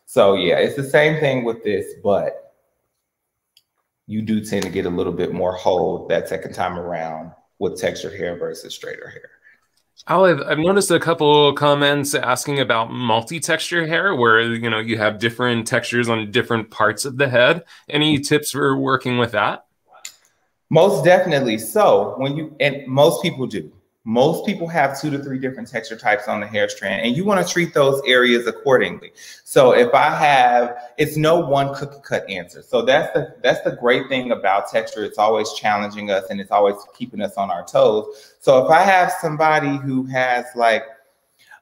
So yeah, it's the same thing with this, but you do tend to get a little bit more hold that second time around with textured hair versus straighter hair. Oh, I've, I've noticed a couple of comments asking about multi-texture hair where you know you have different textures on different parts of the head. Any tips for working with that? Most definitely. So when you and most people do, most people have two to three different texture types on the hair strand, and you want to treat those areas accordingly. So if I have, it's no one cookie cut answer. So that's the that's the great thing about texture. It's always challenging us, and it's always keeping us on our toes. So if I have somebody who has like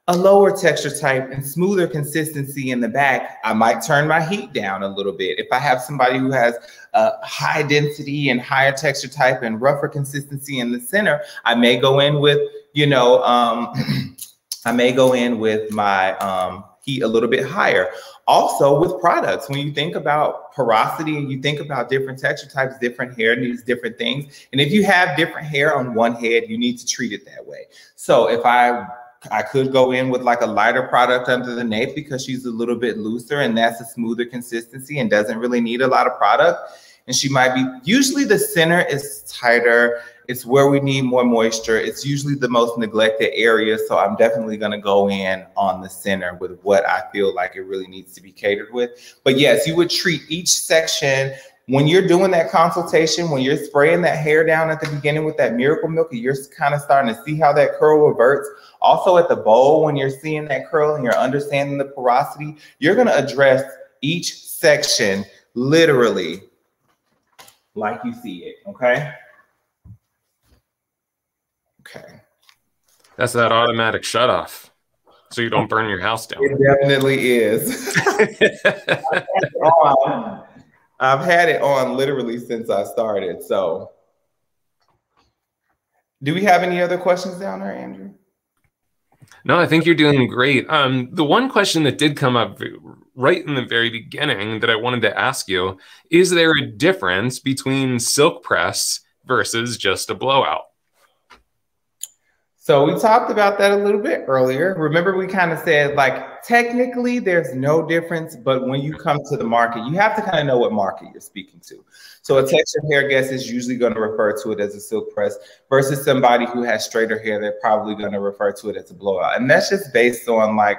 a lower texture type and smoother consistency in the back, I might turn my heat down a little bit. If I have somebody who has a high density and higher texture type and rougher consistency in the center, I may go in with, you know, um, I may go in with my um, heat a little bit higher. Also with products, when you think about porosity and you think about different texture types, different hair needs different things. And if you have different hair on one head, you need to treat it that way. So if I I could go in with like a lighter product under the nape because she's a little bit looser and that's a smoother consistency and doesn't really need a lot of product. And she might be, usually the center is tighter. It's where we need more moisture. It's usually the most neglected area. So I'm definitely gonna go in on the center with what I feel like it really needs to be catered with. But yes, you would treat each section when you're doing that consultation, when you're spraying that hair down at the beginning with that miracle milk, you're kind of starting to see how that curl reverts. Also at the bowl, when you're seeing that curl and you're understanding the porosity, you're going to address each section literally like you see it. Okay. Okay. That's that automatic shut off. So you don't burn your house down. It definitely is. I've had it on literally since I started. So, do we have any other questions down there, Andrew? No, I think you're doing great. Um, the one question that did come up right in the very beginning that I wanted to ask you is there a difference between silk press versus just a blowout? So we talked about that a little bit earlier. Remember, we kind of said like technically there's no difference, but when you come to the market, you have to kind of know what market you're speaking to. So a textured hair guest is usually going to refer to it as a silk press versus somebody who has straighter hair, they're probably going to refer to it as a blowout. And that's just based on like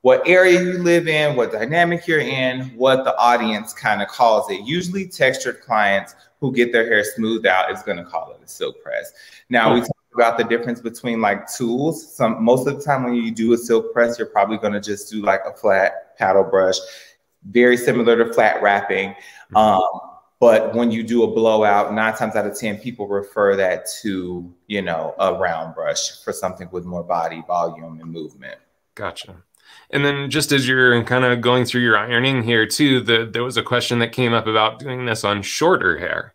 what area you live in, what dynamic you're in, what the audience kind of calls it. Usually textured clients who get their hair smoothed out is going to call it a silk press. Now we about the difference between like tools. Some most of the time when you do a silk press, you're probably going to just do like a flat paddle brush, very similar to flat wrapping. Mm-hmm. Um, but when you do a blowout, nine times out of 10, people refer that to, you know, a round brush for something with more body volume and movement. Gotcha. And then just as you're kind of going through your ironing here too, the, there was a question that came up about doing this on shorter hair.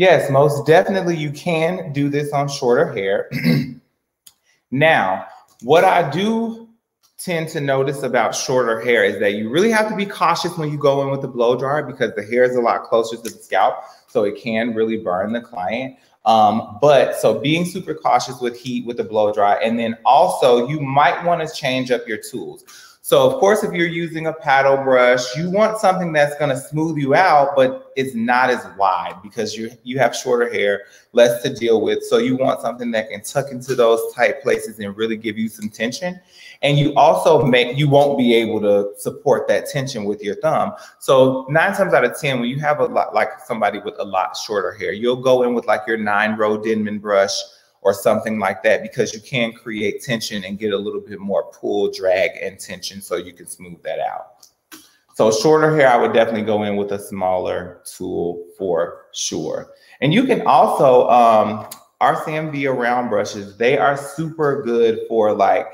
Yes, most definitely you can do this on shorter hair. now, what I do tend to notice about shorter hair is that you really have to be cautious when you go in with the blow dryer because the hair is a lot closer to the scalp. So it can really burn the client. Um, but so being super cautious with heat with the blow dry, and then also you might want to change up your tools. So of course, if you're using a paddle brush, you want something that's going to smooth you out, but it's not as wide because you you have shorter hair, less to deal with. So you want something that can tuck into those tight places and really give you some tension. And you also make you won't be able to support that tension with your thumb. So nine times out of ten, when you have a lot like somebody with a lot shorter hair, you'll go in with like your nine row Denman brush or something like that because you can create tension and get a little bit more pull, drag, and tension so you can smooth that out. So shorter hair, I would definitely go in with a smaller tool for sure. And you can also, um, RCM Villa round brushes, they are super good for like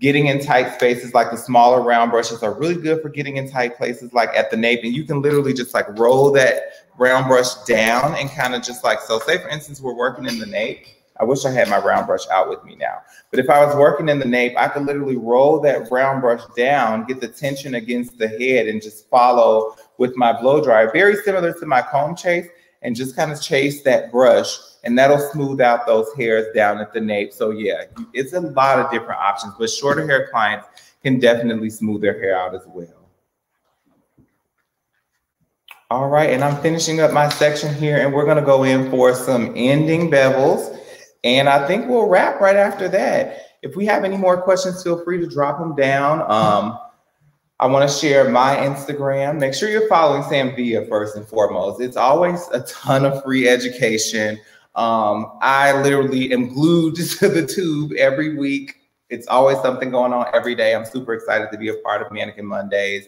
getting in tight spaces like the smaller round brushes are really good for getting in tight places like at the nape and you can literally just like roll that round brush down and kind of just like so say for instance we're working in the nape I wish I had my round brush out with me now. But if I was working in the nape, I could literally roll that round brush down, get the tension against the head, and just follow with my blow dryer, very similar to my comb chase, and just kind of chase that brush, and that'll smooth out those hairs down at the nape. So yeah, it's a lot of different options, but shorter hair clients can definitely smooth their hair out as well. All right, and I'm finishing up my section here, and we're gonna go in for some ending bevels. And I think we'll wrap right after that. If we have any more questions, feel free to drop them down. Um, I want to share my Instagram. Make sure you're following Sam Villa first and foremost. It's always a ton of free education. Um, I literally am glued to the tube every week. It's always something going on every day. I'm super excited to be a part of Mannequin Mondays.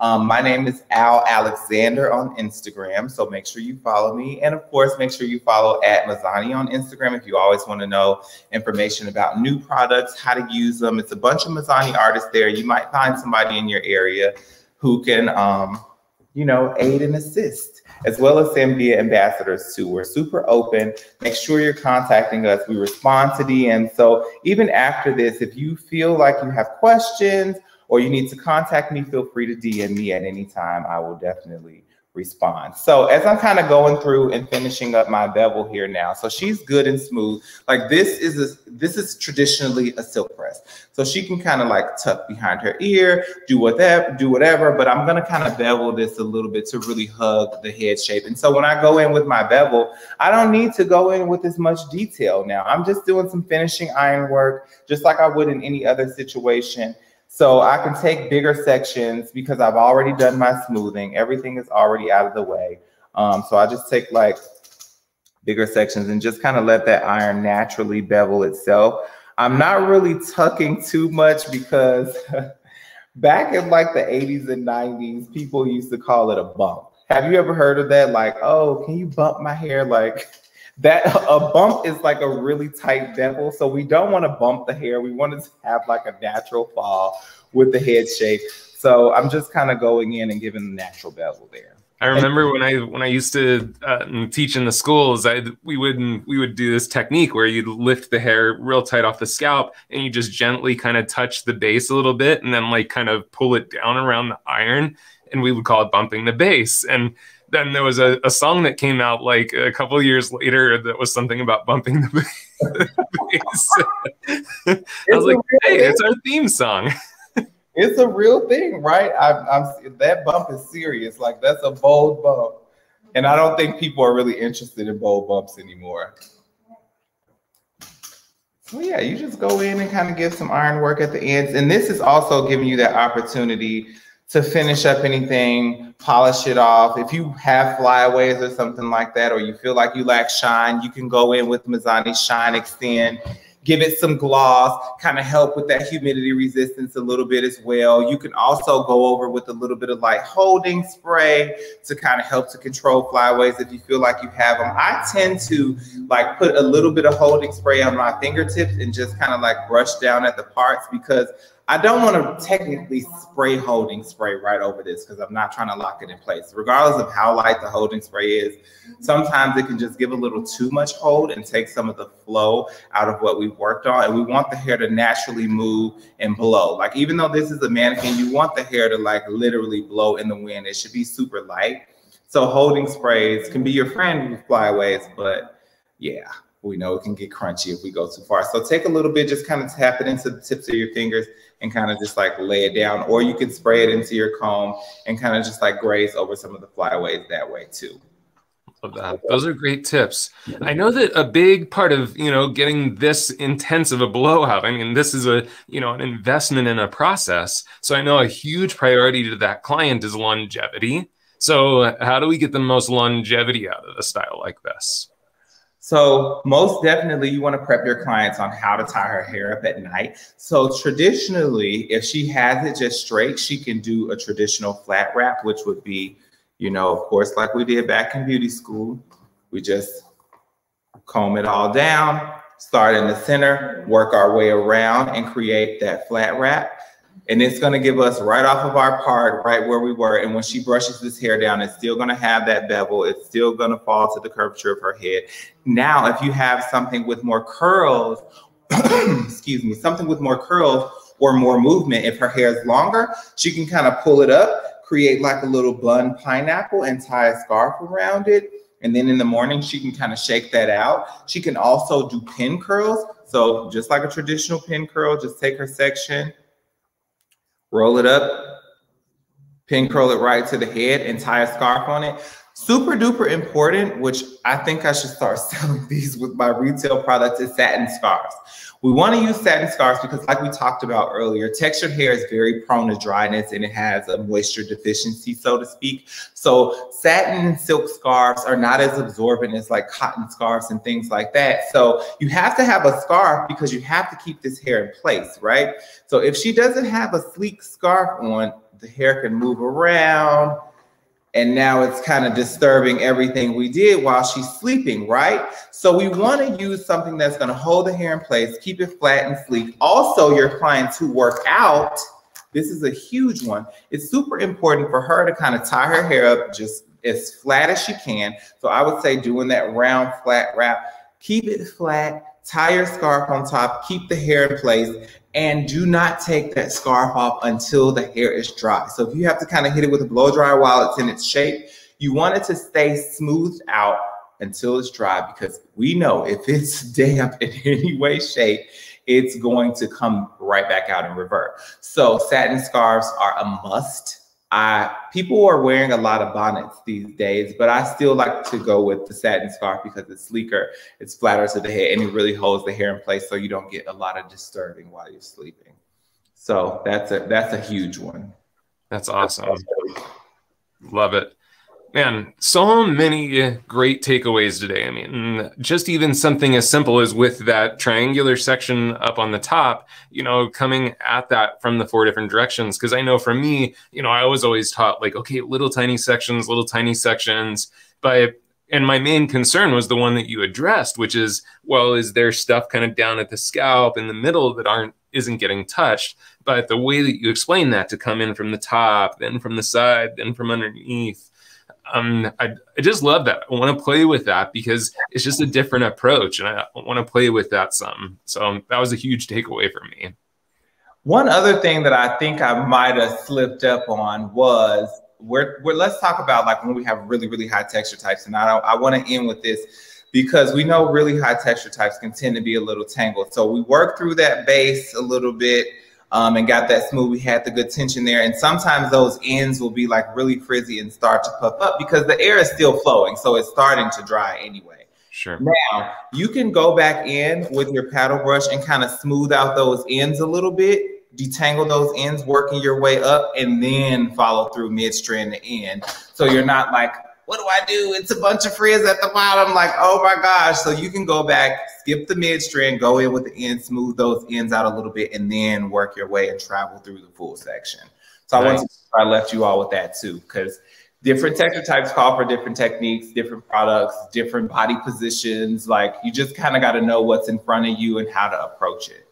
Um, my name is Al Alexander on Instagram, so make sure you follow me. And of course, make sure you follow at Mizani on Instagram if you always want to know information about new products, how to use them. It's a bunch of Mizani artists there. You might find somebody in your area who can, um, you know, aid and assist, as well as Sam Villa ambassadors too. We're super open. Make sure you're contacting us. We respond to DMs. So even after this, if you feel like you have questions or you need to contact me, feel free to DM me at any time. I will definitely respond. So as I'm kind of going through and finishing up my bevel here now, so she's good and smooth. Like this is a, this is traditionally a silk press. So she can kind of like tuck behind her ear, do whatever, do whatever, but I'm gonna kind of bevel this a little bit to really hug the head shape. And so when I go in with my bevel, I don't need to go in with as much detail now. I'm just doing some finishing iron work, just like I would in any other situation. So I can take bigger sections because I've already done my smoothing. Everything is already out of the way. Um, so I just take like bigger sections and just kind of let that iron naturally bevel itself. I'm not really tucking too much because back in like the 80s and 90s, people used to call it a bump. Have you ever heard of that? Like, oh, can you bump my hair? Like, that a bump is like a really tight bevel. So we don't want to bump the hair. We want to have like a natural fall with the head shape. So I'm just kind of going in and giving the natural bevel there. I remember when I when I used to uh, teach in the schools, I we would we would do this technique where you'd lift the hair real tight off the scalp and you just gently kind of touch the base a little bit and then like kind of pull it down around the iron, and we would call it bumping the base. And then there was a, a song that came out like a couple years later that was something about bumping the bass. I was like, hey, it's our theme song. it's a real thing, right? I'm, I'm that bump is serious. Like that's a bold bump, and I don't think people are really interested in bold bumps anymore. Well, yeah, you just go in and kind of give some iron work at the ends, and this is also giving you that opportunity to finish up anything, polish it off. If you have flyaways or something like that, or you feel like you lack shine, you can go in with Mizani Shine Extend give it some gloss, kind of help with that humidity resistance a little bit as well. You can also go over with a little bit of like holding spray to kind of help to control flyaways if you feel like you have them. I tend to like put a little bit of holding spray on my fingertips and just kind of like brush down at the parts because I don't want to technically spray holding spray right over this because I'm not trying to lock it in place. Regardless of how light the holding spray is, sometimes it can just give a little too much hold and take some of the flow out of what we've worked on. And we want the hair to naturally move and blow. Like even though this is a mannequin, you want the hair to like literally blow in the wind. It should be super light. So holding sprays can be your friend with flyaways, but yeah, we know it can get crunchy if we go too far. So take a little bit, just kind of tap it into the tips of your fingers and kind of just like lay it down, or you can spray it into your comb and kind of just like graze over some of the flyaways that way too. Love that. Those are great tips. I know that a big part of you know getting this intense of a blowout. I mean, this is a you know an investment in a process. So I know a huge priority to that client is longevity. So uh, how do we get the most longevity out of a style like this? So most definitely you want to prep your clients on how to tie her hair up at night. So traditionally, if she has it just straight, she can do a traditional flat wrap, which would be, you know, of course, like we did back in beauty school. We just comb it all down, start in the center, work our way around and create that flat wrap and it's going to give us right off of our part right where we were. And when she brushes this hair down it's still going to have that bevel. It's still going to fall to the curvature of her head. Now if you have something with more curls excuse me something with more curls or more movement if her hair is longer she can kind of pull it up create like a little bun pineapple and tie a scarf around it. And then in the morning she can kind of shake that out. She can also do pin curls. So just like a traditional pin curl just take her section roll it up, pin curl it right to the head and tie a scarf on it. Super duper important, which I think I should start selling these with my retail products is satin scarves. We want to use satin scarves because like we talked about earlier, textured hair is very prone to dryness and it has a moisture deficiency, so to speak. So satin and silk scarves are not as absorbent as like cotton scarves and things like that. So you have to have a scarf because you have to keep this hair in place, right? So if she doesn't have a sleek scarf on, the hair can move around, and now it's kind of disturbing everything we did while she's sleeping, right? So we want to use something that's going to hold the hair in place, keep it flat and sleek. Also, your clients who work out, this is a huge one. It's super important for her to kind of tie her hair up just as flat as she can. So I would say doing that round flat wrap, keep it flat, tie your scarf on top, keep the hair in place, and do not take that scarf off until the hair is dry. So if you have to kind of hit it with a blow dryer while it's in its shape, you want it to stay smoothed out until it's dry because we know if it's damp in any way, shape, it's going to come right back out and revert. So satin scarves are a must. I people are wearing a lot of bonnets these days, but I still like to go with the satin scarf because it's sleeker, it's flatter to the head, and it really holds the hair in place so you don't get a lot of disturbing while you're sleeping. So that's a that's a huge one. That's awesome. Love it. Man, so many great takeaways today. I mean, just even something as simple as with that triangular section up on the top, you know, coming at that from the four different directions. Cause I know for me, you know, I was always taught like, okay, little tiny sections, little tiny sections. But, and my main concern was the one that you addressed, which is, well, is there stuff kind of down at the scalp in the middle that aren't, isn't getting touched? But the way that you explain that to come in from the top, then from the side, then from underneath, um, I, I just love that. I want to play with that because it's just a different approach, and I want to play with that some. So um, that was a huge takeaway for me. One other thing that I think I might have slipped up on was we're, we're let's talk about like when we have really really high texture types, and I I want to end with this because we know really high texture types can tend to be a little tangled. So we work through that base a little bit um, and got that smooth. We had the good tension there. And sometimes those ends will be like really frizzy and start to puff up because the air is still flowing. So it's starting to dry anyway. Sure. Now you can go back in with your paddle brush and kind of smooth out those ends a little bit, detangle those ends, working your way up, and then follow through mid strand to end. So you're not like what do I do? It's a bunch of frizz at the bottom. Like, oh my gosh. So you can go back, skip the mid strand, go in with the end, smooth those ends out a little bit, and then work your way and travel through the full section. So nice. I want to I left you all with that too, because different texture types call for different techniques, different products, different body positions. Like you just kind of got to know what's in front of you and how to approach it.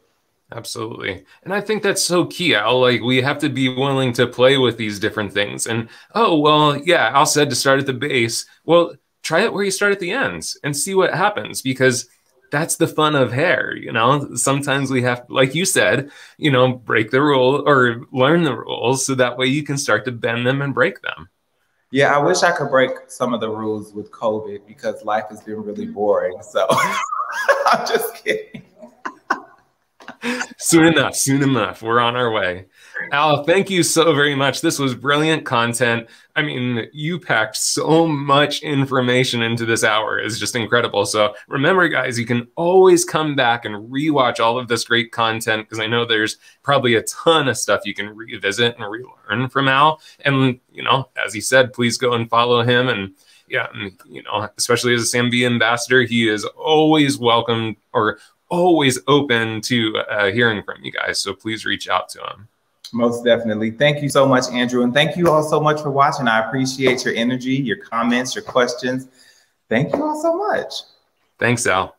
Absolutely. And I think that's so key, Al. Like, we have to be willing to play with these different things. And, oh, well, yeah, Al said to start at the base. Well, try it where you start at the ends and see what happens because that's the fun of hair. You know, sometimes we have, like you said, you know, break the rule or learn the rules so that way you can start to bend them and break them. Yeah, I wish I could break some of the rules with COVID because life has been really boring. So I'm just kidding soon enough, soon enough. We're on our way. Al, thank you so very much. This was brilliant content. I mean, you packed so much information into this hour. It's just incredible. So remember, guys, you can always come back and rewatch all of this great content because I know there's probably a ton of stuff you can revisit and relearn from Al. And, you know, as he said, please go and follow him and yeah, you know, especially as a Sam Villa ambassador, he is always welcome or always open to uh, hearing from you guys. So please reach out to him. Most definitely. Thank you so much, Andrew. And thank you all so much for watching. I appreciate your energy, your comments, your questions. Thank you all so much. Thanks, Al.